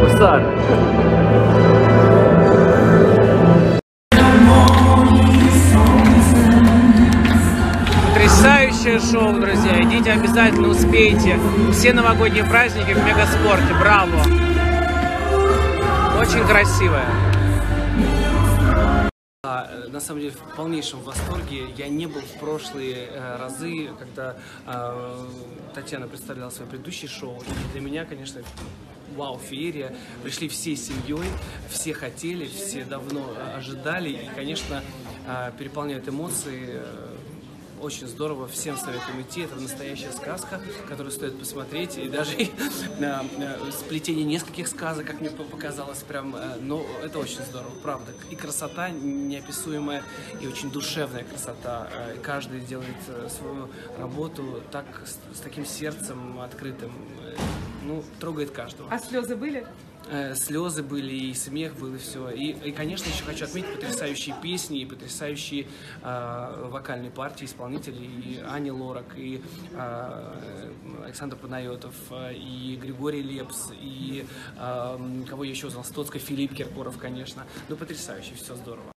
базар. Потрясающее шоу, друзья. Идите обязательно, успейте. Все новогодние праздники в Мегаспорте. Браво! Очень красивое. А, На самом деле в полнейшем восторге. Я не был в прошлые э, разы, когда э, Татьяна представляла свое предыдущее шоу. И для меня, конечно, вау, феерия. Пришли всей семьей, все хотели, все давно э, ожидали. И, конечно, э, переполняют эмоции. э, очень здорово, всем советуем идти. Это настоящая сказка, которую стоит посмотреть. И даже сплетение нескольких сказок, как мне по- показалось, прям, ну, это очень здорово, правда. И красота неописуемая, и очень душевная красота. Каждый делает свою работу так, с таким сердцем открытым. Ну, трогает каждого. А слезы были? Э, слезы были, и смех был, и все. И, и, конечно, еще хочу отметить потрясающие песни и потрясающие э, вокальные партии исполнителей. И Ани Лорак, и э, Александр Панайотов, э, и Григорий Лепс, и э, кого я еще узнал, Стоцкая, Филипп Киркоров, конечно. Ну, потрясающе, все здорово.